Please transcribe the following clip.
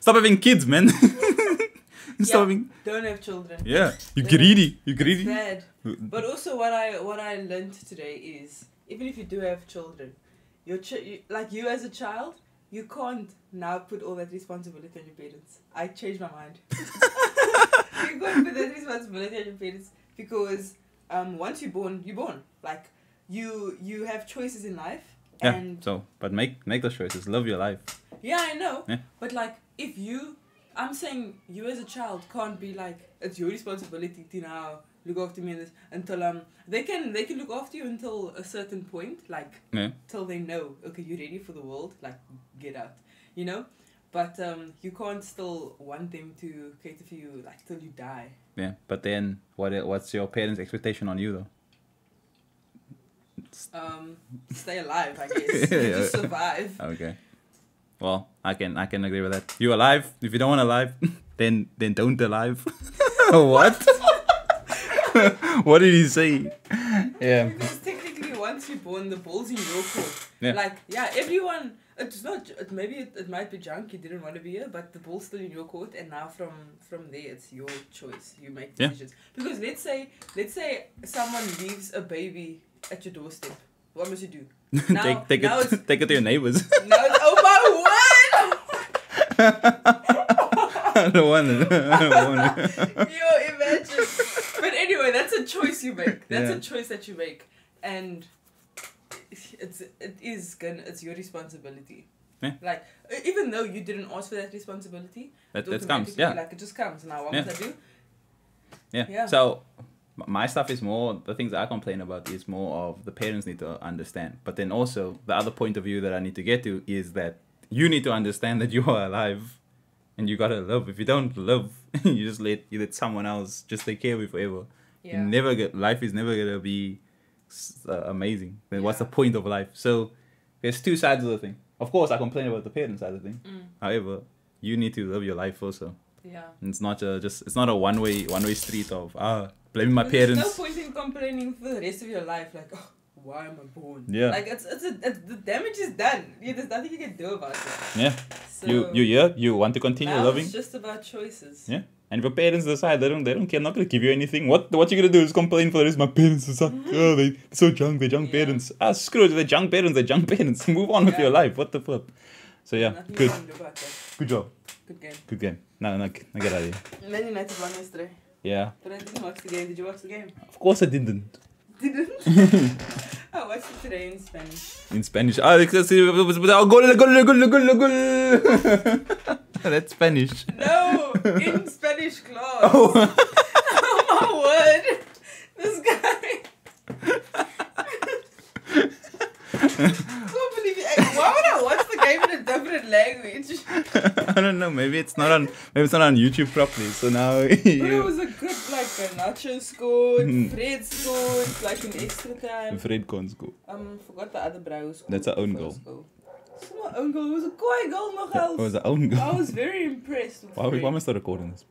Stop having kids, man. Stop having. Don't have children. Yeah, you greedy. You greedy. bad. But also, what I what I learned today is even if you do have children, your ch- you, like you as a child, you can't now put all that responsibility on your parents. I changed my mind. you can't put that responsibility on your parents because um once you're born, you're born. Like you you have choices in life, Yeah. and So, but make make those choices. Love your life. Yeah, I know. Yeah. But like, if you, I'm saying you as a child can't be like it's your responsibility to now look after me until um they can they can look after you until a certain point like Yeah. till they know okay you're ready for the world like get out you know but um you can't still want them to cater for you like till you die Yeah. But then, what? What's your parents' expectation on you though? um stay alive I guess just survive Okay. Well, I can I can agree with that. You alive? If you don't want to alive, then then don't alive. what? what did he say? Yeah. Because technically, once you're born, the ball's in your court. Yeah. Like, yeah, everyone. It's not. It, maybe it, it might be junk. You didn't want to be here, but the ball's still in your court, and now from from there, it's your choice. You make decisions. Yeah. Because let's say let's say someone leaves a baby at your doorstep. What must you do? Now, take take it take it to your neighbors. now it's oh my word! I don't want it. I don't want it. Yo, imagine. But anyway, that's a choice you make. That's Yeah. a choice that you make, and it's it is gonna it's your responsibility. Yeah. Like even though you didn't ask for that responsibility, That, it that comes. Yeah. Like it just comes. Now what Yeah. must I do? Yeah. Yeah. So my stuff is more the things I complain about is more of the parents need to understand. But then also the other point of view that I need to get to is that you need to understand that you are alive and you gotta love. If you don't love, you just let you let someone else just take care of you forever. Yeah. You never get life is never gonna be uh, amazing. Then what's the point of life? So there's two sides of the thing. Of course, I complain about the parent side of the thing. Mm, However, you need to love your life also. yeah. It's not a, just it's not a one way one way street of ah blaming my But there's parents. no point in complaining for the rest of your life. Like, oh, why am I born? Yeah. Like it's it's, a, it's the damage is done. Yeah, there's nothing you can do about it. Yeah. So You you yeah you want to continue now loving. It's just about choices. Yeah. And if your parents decide they don't they don't care, not gonna give you anything. What what you gonna do is complain for the rest. My parents are suck. Oh, they so junk. They're junk Yeah. parents. Ah, screw it. They're junk parents. They're junk parents. Move on with your life. What the fuck? So yeah, Nothing good you can do about that. good job. Good game. Good game. No no no get out of here. Man United won yesterday. Yeah. But I didn't watch the game. Did you watch the game? Of course I didn't. Didn't? I watched it today in Spanish. In Spanish. Ah, because it was- oh, gol, gol, gol, gol, gol. That's Spanish. No! In Spanish class. Oh. oh my word! This guy. I can't believe it. Why would I watch the game in a different language? I don't know. Maybe it's not on. Maybe it's not on YouTube properly. So now But it was a good, like, a Nacho scored, Mm. Fred scored, like in extra time. Fred can't go. Um, forgot the other bro scored. That's our own goal. goal. It's not own goal. It was a koi goal, nog That was our own I was very impressed with Why, Fred. why am I still recording this?